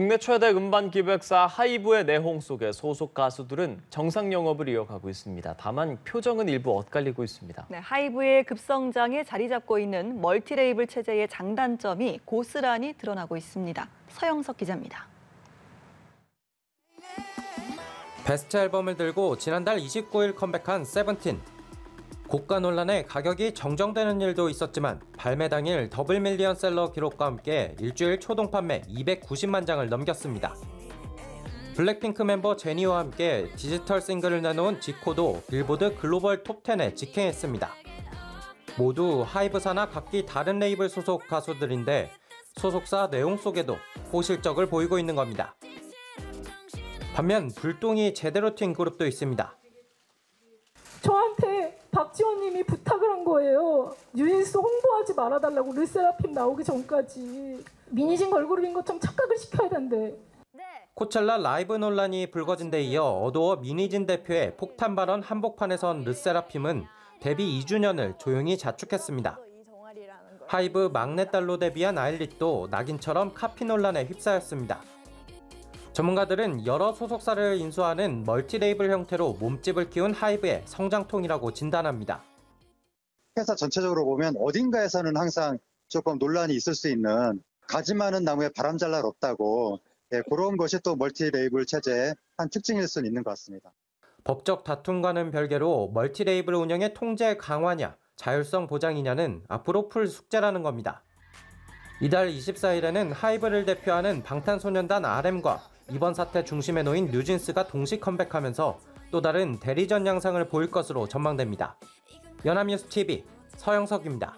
국내 최대 음반 기획사 하이브의 내홍 속에 소속 가수들은 정상 영업을 이어가고 있습니다. 다만 표정은 일부 엇갈리고 있습니다. 네, 하이브의 급성장에 자리 잡고 있는 멀티레이블 체제의 장단점이 고스란히 드러나고 있습니다. 서영석 기자입니다. 베스트 앨범을 들고 지난달 29일 컴백한 세븐틴. 고가 논란에 가격이 정정되는 일도 있었지만 발매 당일 더블 밀리언셀러 기록과 함께 일주일 초동 판매 290만 장을 넘겼습니다. 블랙핑크 멤버 제니와 함께 디지털 싱글을 내놓은 지코도 빌보드 글로벌 톱10에 직행했습니다. 모두 하이브 산하 각기 다른 레이블 소속 가수들인데 소속사 내홍 속에도 호실적을 보이고 있는 겁니다. 반면 불똥이 제대로 튄 그룹도 있습니다. 박지원님이 부탁을 한 거예요. 뉴진스 홍보하지 말아달라고 르세라핌 나오기 전까지 민희진 걸그룹인 것처럼 착각을 시켜야 된대. 코첼라 라이브 논란이 불거진 데 이어 어도어 민희진 대표의 폭탄 발언 한복판에 선 르세라핌은 데뷔 2주년을 조용히 자축했습니다. 하이브 막내딸로 데뷔한 아일릿도 낙인처럼 카피 논란에 휩싸였습니다. 전문가들은 여러 소속사를 인수하는 멀티레이블 형태로 몸집을 키운 하이브의 성장통이라고 진단합니다. 회사 전체적으로 보면 어딘가에서는 항상 조금 논란이 있을 수 있는 가지 많은 나무에 바람 잘 날 없다고 예, 그런 것이 또 멀티 레이블 체제의 한 특징일 수는 있는 것 같습니다. 법적 다툼과는 별개로 멀티 레이블 운영의 통제 강화냐, 자율성 보장이냐는 앞으로 풀 숙제라는 겁니다. 이달 24일에는 하이브를 대표하는 방탄소년단 RM과 이번 사태 중심에 놓인 뉴진스가 동시 컴백하면서 또 다른 대리전 양상을 보일 것으로 전망됩니다. 연합뉴스 TV 서영석입니다.